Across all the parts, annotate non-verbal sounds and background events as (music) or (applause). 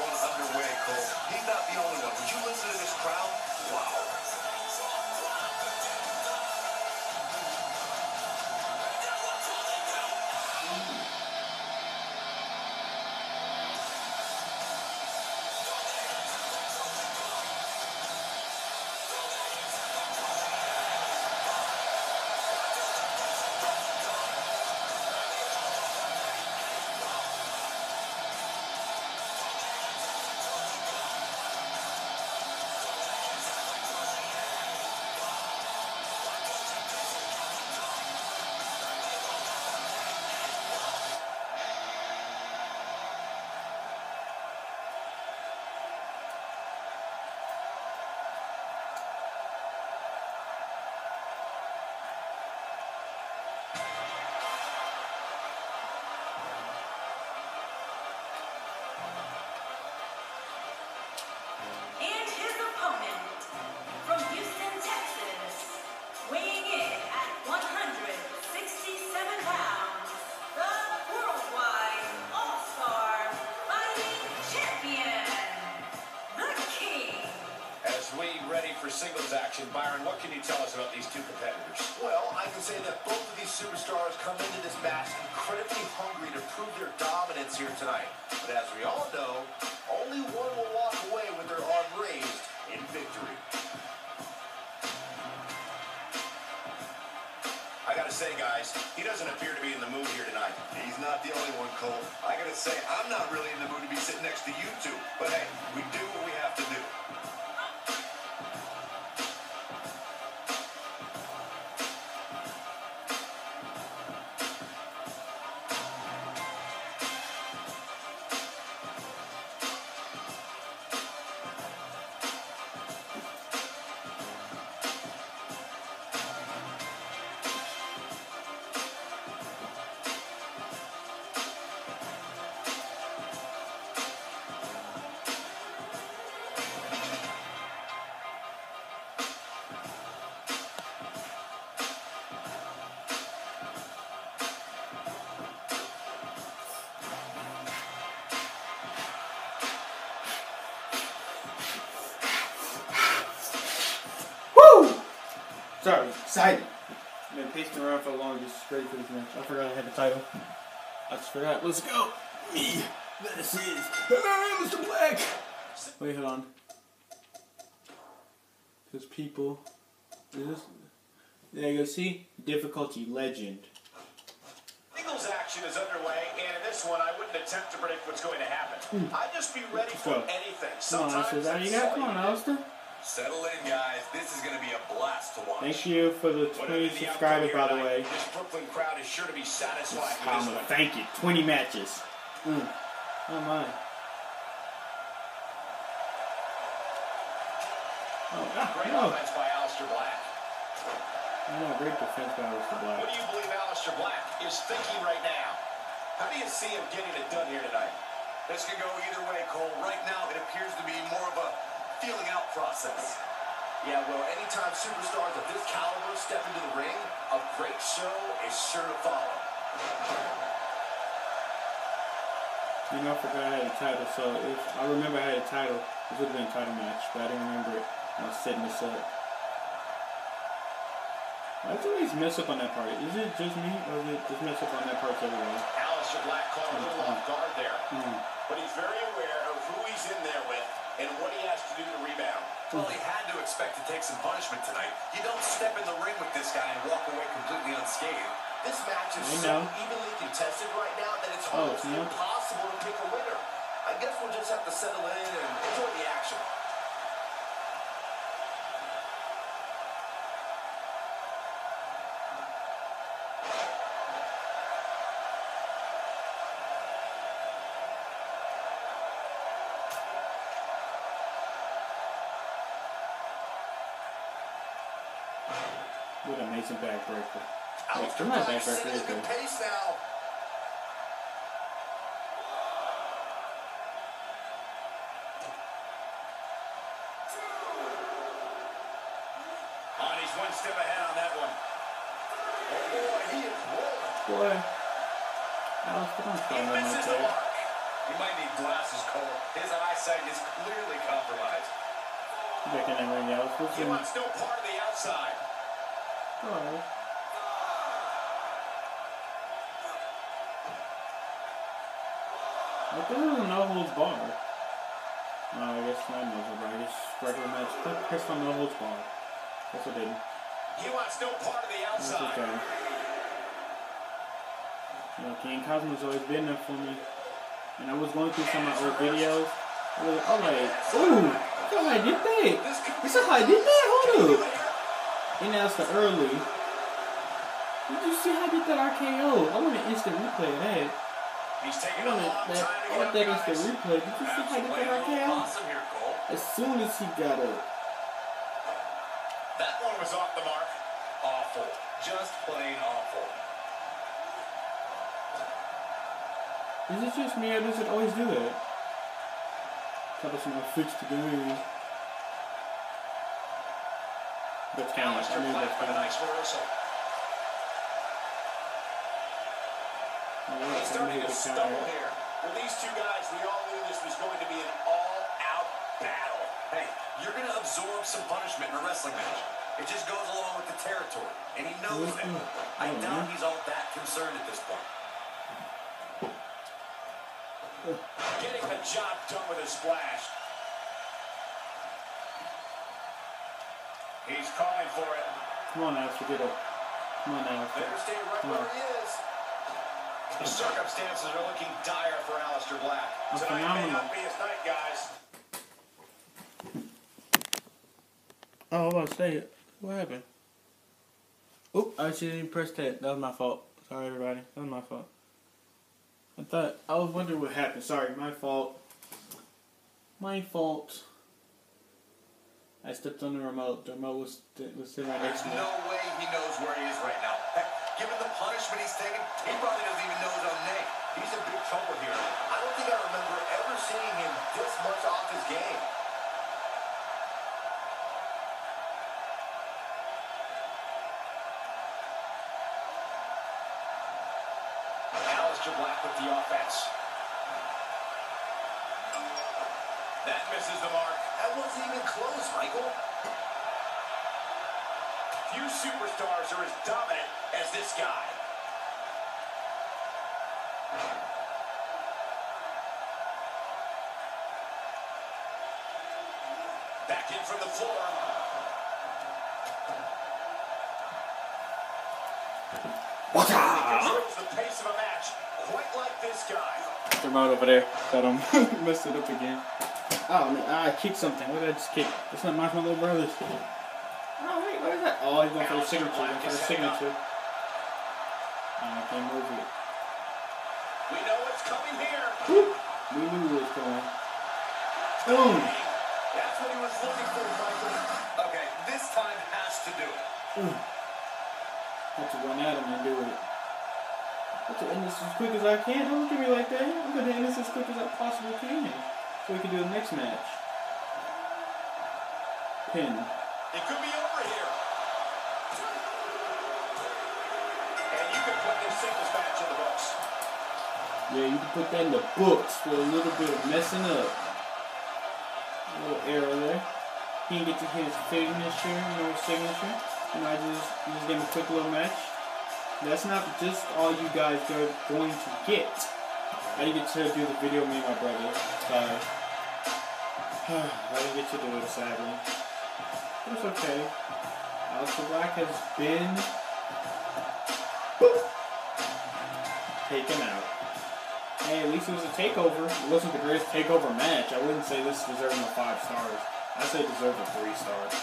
one underway, Cole. He's not the only one. Would you listen to this crowd? Wow. You tell us about these two competitors? Well, I can say that both of these superstars come into this match incredibly hungry to prove their dominance here tonight. But as we all know, only one will walk away with their arm raised in victory. I gotta say, guys, he doesn't appear to be in the mood here tonight. He's not the only one, Cole. I gotta say, I'm not really in the mood to be sitting next to you two. But hey, we do what we have to do. Sorry, excited. I've been pacing around for a long, just ready for this match. I forgot I had the title. I just forgot. Let's go. Me. This is ah, Mr. Black. Wait, hold on. Because people. Is this? There you go. See difficulty legend. Singles action is underway, and in this one, I wouldn't attempt to predict what's going to happen. I'd just be ready for go. anything. Come on, Aleister. Is that what you got? Come on, Aleister. Settle in, guys. This is gonna be a blast to watch. Thank you for the Whatever 20 subscribers, by the way. This Brooklyn crowd is sure to be satisfied with thank you. 20 matches. Mm. Oh my. Oh, Great no. offense by Aleister Black. No, great defense by Aleister Black. What do you believe Aleister Black is thinking right now? How do you see him getting it done here tonight? This can go either way, Cole. Right now, it appears to be more of a feeling out process. Yeah, well, anytime superstars of this caliber step into the ring, a great show is sure to follow. You know, I forgot I had a title, so if I remember I had a title, this would have been a title match, but I didn't remember it I was setting this up. Why does always mess up on that part? Is it just me, or is it just mess up on that part to everyone? Aleister Black caught a little off guard there. Mm. But he's very aware of who he's in there with and what he has to do to rebound. Well, he had to expect to take some punishment tonight. You don't step in the ring with this guy and walk away completely unscathed. This match is I so know. evenly contested right now that it's Oh, almost yeah. impossible to pick a winner. I guess we'll just have to settle in and enjoy the action. What an amazing backbreaker. Like, they're not backbreaker, is he's one step ahead on that one. Oh boy, he is rolling. Boy. Alex, don't he misses. He might need glasses, Cole. His eyesight is clearly compromised. In that ring, What's He in? wants no part of the outside. Oh. But this is a no holds bar. No, I guess not no holds bar. I guess regular match. Put on no holds bar. That's what I did. He wants no part of the outside. okay. You know, King Kazma's always been there for me. And I was going through some of my old videos. I was like, ooh, how I did that. This could be This is how I did that? Hold up. And that's the early. Did you see how I did that RKO? I want an instant replay of that. He's taking long that, time to I want that instant replay. Did you see how I did that RKO? possum here, Cole. As soon as he got up. That one was off the mark. Awful. Just plain awful. Is it just me or does it always do that? Us not fix the game. That's counting. I Aleister that's with a counting. nice reversal. Alright, He's starting to stumble here. With these two guys, we all knew this was going to be an all-out battle. Hey, you're gonna absorb some punishment in a wrestling match. It just goes along with the territory, and he knows that. I Oh, doubt he's all that concerned at this point. Getting the job done with a splash. He's calling for it. Come on, Aleister, get up. Come on, Aleister. Better stay right where he is. The circumstances are looking dire for Aleister Black. Oh, Tonight may phenomenal. not be his night, guys. Oh, I was about to say it. What happened? Oop, I actually didn't press that. That was my fault. Sorry, everybody. That was my fault. I thought, I was wondering what happened. Sorry, my fault. My fault. I stepped on the remote. The remote was, was sitting right next to me. no way he knows where he is right now. Heck, given the punishment he's taken, he probably doesn't even know his own name. He's in big trouble here. I don't think I remember ever seeing him this much off his game. Aleister Black with the offense. That misses the mark. That wasn't even close, Michael. Few superstars are as dominant as this guy. Back in from the floor. He controls the pace of a match quite like this guy. The remote over there. Got him. (laughs) Messed it up again. Oh, man, ah, I kicked something. What did I just kick? It's not my little brother's. Oh, wait, what is that? Oh, he's going for the signature. Going for the signature. Oh, I can't move it. We know what's coming here. We knew it was going. Boom! That's what he was looking for, Michael. Okay, this time has to do it. Had to run at him and do it. I have to end this as quick as I can. Don't look at me like that. I'm gonna end this as quick as I possibly can. So we can do the next match. Pin. It could be over here. And you can put this singles match in the books. Yeah, you can put that in the books for a little bit of messing up. A little error there. He didn't get to his signature, you know, signature. And I just, just gave him a quick little match. That's not just all you guys are going to get. I didn't get to do the video, me and my brother. Sorry. (sighs) I didn't get to do it, sadly. But it's okay. Aleister Black has been taken out. Hey, at least it was a takeover. It wasn't the greatest takeover match. I wouldn't say this deserving of five stars. I'd say it deserved a three stars.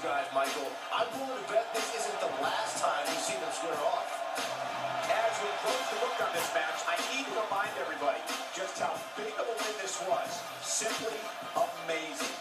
These guys, Michael. I'm willing to bet this isn't the last time you see them square off. As we close the book on this match, I need to remind everybody just how big of a win this was. Simply amazing.